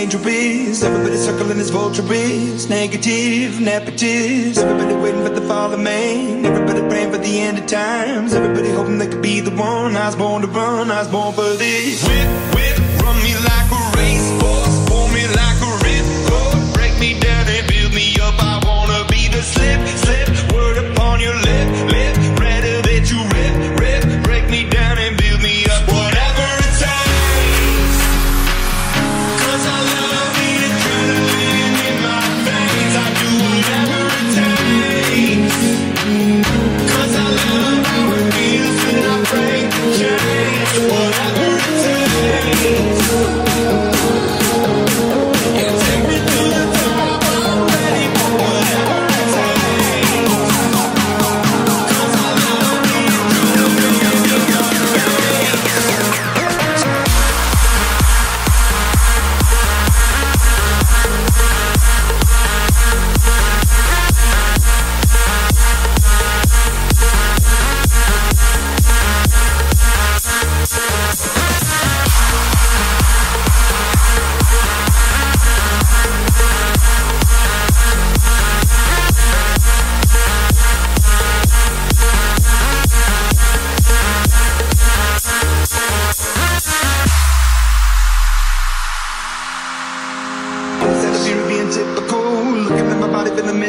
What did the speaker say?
danger is. Everybody circling as vulture is. Negative. Everybody waiting for the fall of man. Everybody praying for the end of times. Everybody hoping they could be the one. I was born to run, I was born for this. Whip, whip,